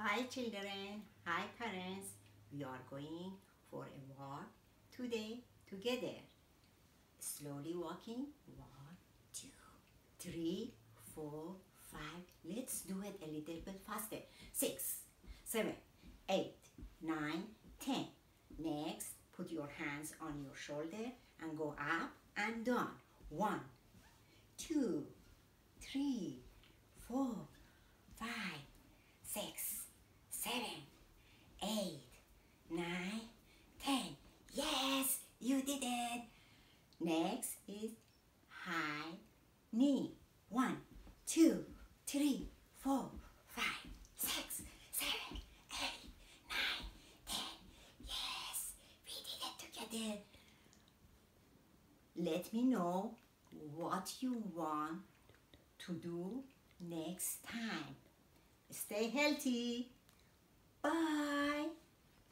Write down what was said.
Hi children, hi parents. We are going for a walk today together. Slowly walking. One, two, three, four, five. Let's do it a little bit faster. Six, seven, eight, nine, ten. Next, put your hands on your shoulder and go up and down. One, two, three, four, five, six, seven, eight, nine, ten. Yes, you did it. Next is high knee. One, two, three, four, five, six, seven, eight, nine, ten. Yes, we did it together. Let me know what you want to do next time. Stay healthy.